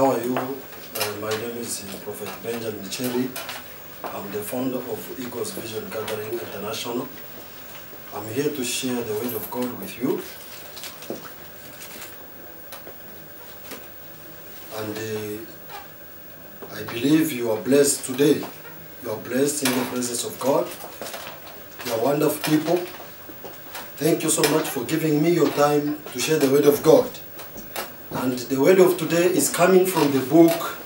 How are you? Uh, my name is uh, Prophet Benjamin Cherry. I'm the founder of Eagles Vision Gathering International. I'm here to share the word of God with you. And uh, I believe you are blessed today. You are blessed in the presence of God. You are wonderful people. Thank you so much for giving me your time to share the word of God. And the word of today is coming from the book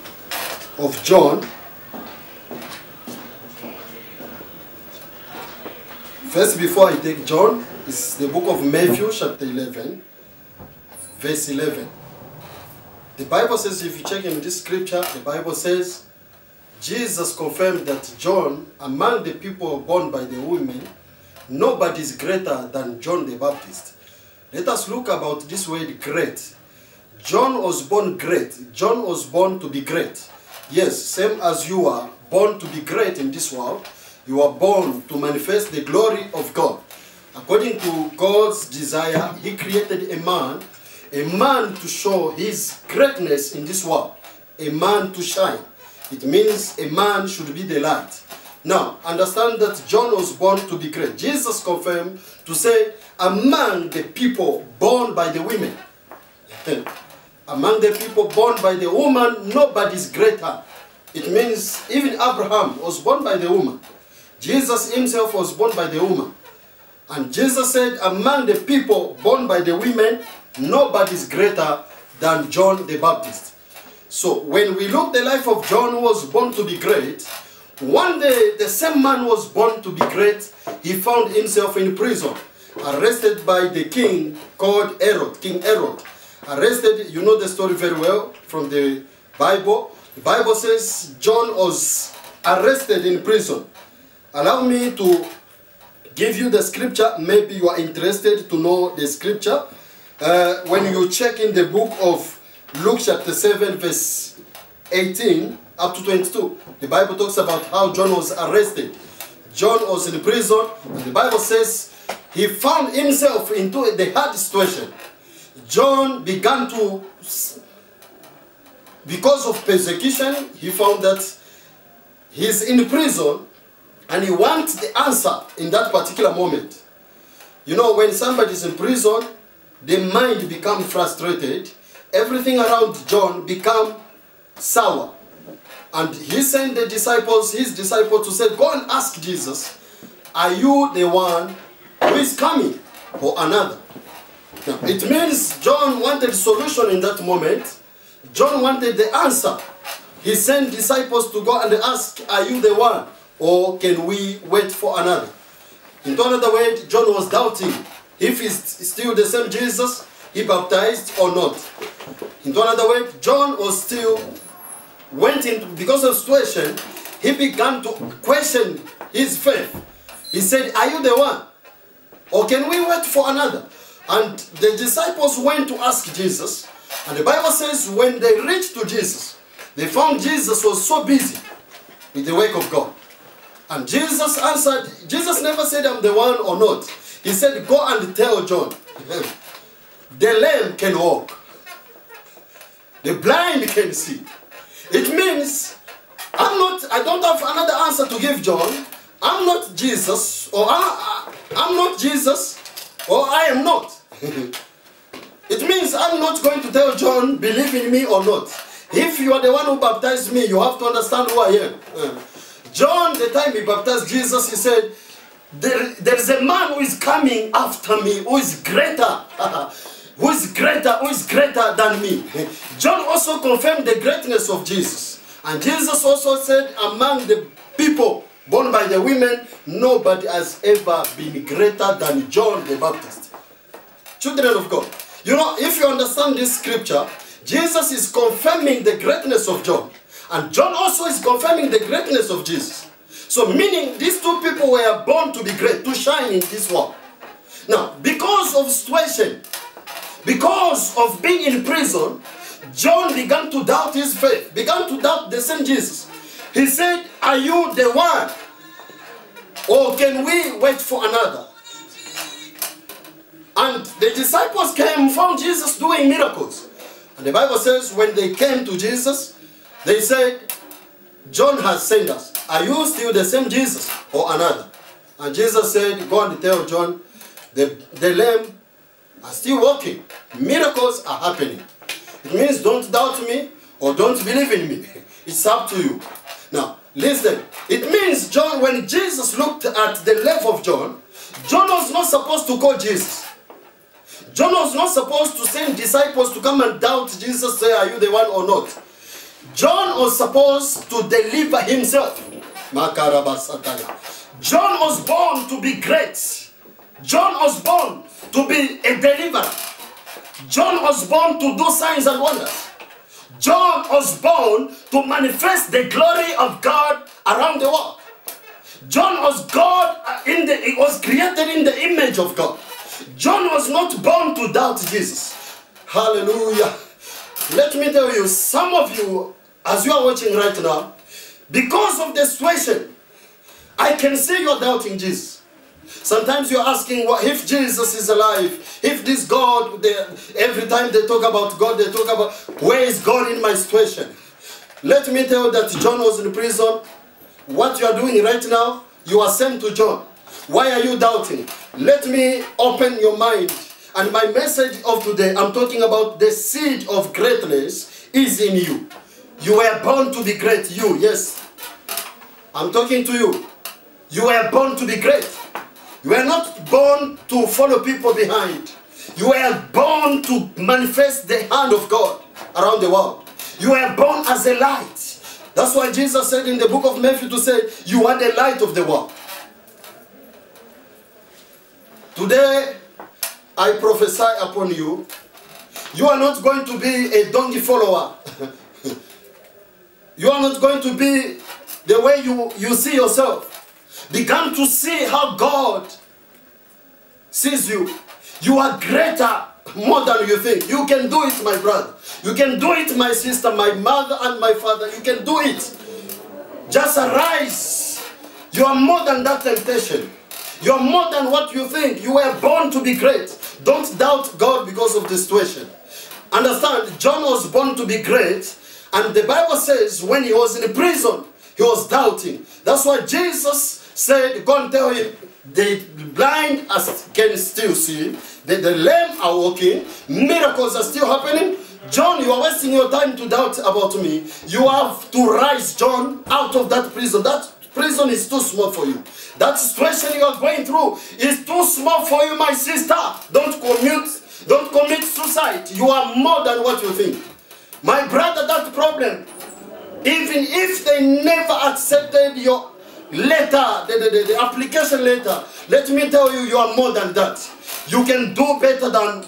of John. First, before I take John, is the book of Matthew, chapter 11, verse 11. The Bible says, if you check in this scripture, the Bible says, Jesus confirmed that John, among the people born by the women, nobody is greater than John the Baptist. Let us look about this word great. John was born great. John was born to be great. Yes, same as you are born to be great in this world, you are born to manifest the glory of God. According to God's desire, He created a man, a man to show His greatness in this world, a man to shine. It means a man should be the light. Now, understand that John was born to be great. Jesus confirmed to say, among the people born by the women, among the people born by the woman, nobody is greater. It means even Abraham was born by the woman. Jesus himself was born by the woman. And Jesus said, among the people born by the women, nobody is greater than John the Baptist. So when we look the life of John was born to be great, one day the same man was born to be great. He found himself in prison, arrested by the king called Herod, King Herod. Arrested, you know the story very well from the Bible. The Bible says John was arrested in prison. Allow me to give you the scripture. Maybe you are interested to know the scripture. Uh, when you check in the book of Luke chapter 7 verse 18 up to 22, the Bible talks about how John was arrested. John was in prison the Bible says he found himself into the hard situation. John began to, because of persecution, he found that he's in prison and he wants the answer in that particular moment. You know, when somebody is in prison, the mind becomes frustrated. Everything around John become sour. And he sent the disciples, his disciples, to say, go and ask Jesus, are you the one who is coming or another? It means John wanted solution in that moment. John wanted the answer. He sent disciples to go and ask, are you the one? Or can we wait for another? In another way, John was doubting if he's still the same Jesus he baptized or not. In another way, John was still went into, because of situation, he began to question his faith. He said, are you the one? Or can we wait for another? And the disciples went to ask Jesus. And the Bible says when they reached to Jesus, they found Jesus was so busy with the work of God. And Jesus answered, Jesus never said I'm the one or not. He said, go and tell John. the lame can walk. The blind can see. It means I'm not, I don't have another answer to give John. I'm not Jesus, or I, I'm not Jesus, or I am not. it means I'm not going to tell John, believe in me or not. If you are the one who baptized me, you have to understand who I am. Uh, John, the time he baptized Jesus, he said, there, there is a man who is coming after me, who is greater. who is greater, who is greater than me. John also confirmed the greatness of Jesus. And Jesus also said, among the people born by the women, nobody has ever been greater than John the Baptist. Children of God, you know, if you understand this scripture, Jesus is confirming the greatness of John. And John also is confirming the greatness of Jesus. So meaning these two people were born to be great, to shine in this world. Now, because of situation, because of being in prison, John began to doubt his faith, began to doubt the same Jesus. He said, are you the one? Or can we wait for another? And the disciples came, found Jesus doing miracles. And the Bible says when they came to Jesus, they said, John has sent us. Are you still the same Jesus or another? And Jesus said, Go and tell John, the, the lame are still walking. Miracles are happening. It means don't doubt me or don't believe in me. It's up to you. Listen. It means John, when Jesus looked at the life of John, John was not supposed to call Jesus. John was not supposed to send disciples to come and doubt Jesus, say, Are you the one or not? John was supposed to deliver himself. John was born to be great. John was born to be a deliverer. John was born to do signs and wonders. John was born to manifest the glory of God around the world. John was God in the he was created in the image of God. John was not born to doubt Jesus. Hallelujah. Let me tell you, some of you, as you are watching right now, because of the situation, I can see you're doubting Jesus. Sometimes you're asking, what if Jesus is alive? If this God, every time they talk about God, they talk about, where is God in my situation? Let me tell you that John was in prison. What you are doing right now, you are sent to John. Why are you doubting? Let me open your mind. And my message of today, I'm talking about the seed of greatness is in you. You were born to be great. You, yes. I'm talking to you. You were born to be great. You were not born to follow people behind. You were born to manifest the hand of God around the world. You were born as a light. That's why Jesus said in the book of Matthew to say, you are the light of the world. Today, I prophesy upon you, you are not going to be a donkey follower. you are not going to be the way you, you see yourself. Begin to see how God sees you. You are greater more than you think. You can do it, my brother. You can do it, my sister, my mother, and my father. You can do it. Just arise. You are more than that temptation. You are more than what you think. You were born to be great. Don't doubt God because of the situation. Understand, John was born to be great, and the Bible says when he was in prison, he was doubting. That's why Jesus said, Go and tell him, the blind can still see, the, the lame are walking, miracles are still happening. John, you are wasting your time to doubt about me. You have to rise, John, out of that prison. That prison is too small for you. That situation you are going through is too small for you, my sister. Don't commit, don't commit suicide. You are more than what you think. My brother, that problem, even if they never accepted your letter, the, the, the, application letter, let me tell you, you are more than that. You can do better than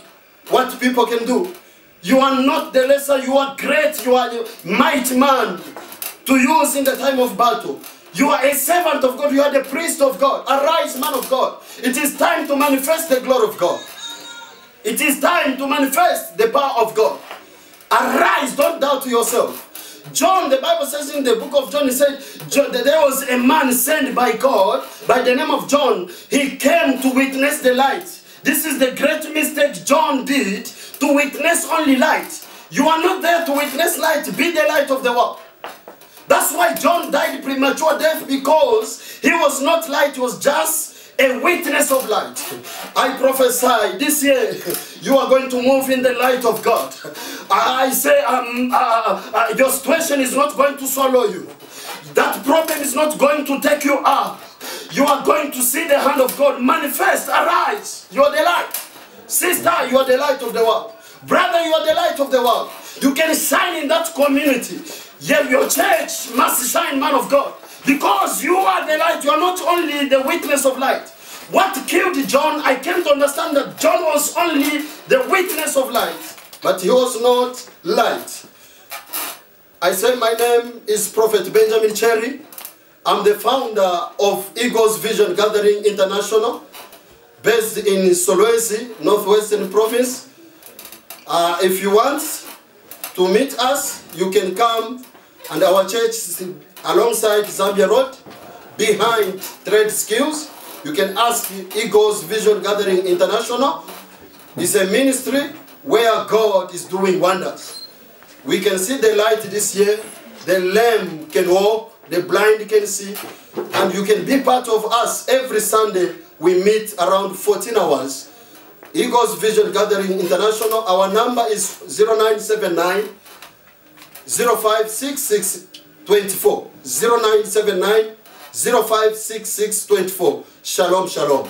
what people can do. You are not the lesser, you are great, you are a mighty man to use in the time of battle. You are a servant of God, you are the priest of God. Arise, man of God. It is time to manifest the glory of God. It is time to manifest the power of God. Arise, don't doubt yourself. John, the Bible says in the book of John, he said, John, that there was a man sent by God by the name of John. He came to witness the light. This is the great mistake John did to witness only light. You are not there to witness light, be the light of the world. That's why John died premature death because he was not light, he was just a witness of light. I prophesy this year you are going to move in the light of God. I say um, uh, uh, your situation is not going to swallow you. That problem is not going to take you up. You are going to see the hand of God manifest. Arise. You are the light. Sister, you are the light of the world. Brother, you are the light of the world. You can shine in that community. Yeah, your church must shine, man of God. Because you are the light, you are not only the witness of light. What killed John, I came to understand that John was only the witness of light, but he was not light. I say my name is Prophet Benjamin Cherry. I'm the founder of Eagles Vision Gathering International, based in Solwezi, Northwestern Province. Uh, if you want to meet us, you can come and our church alongside Zambia Road, behind Trade Skills. You can ask Eagles Vision Gathering International. It's a ministry where God is doing wonders. We can see the light this year, the lame can walk, the blind can see, and you can be part of us. Every Sunday we meet around 14 hours. Eagles Vision Gathering International, our number is 0979 056624. 0979 056624. Shalom, shalom.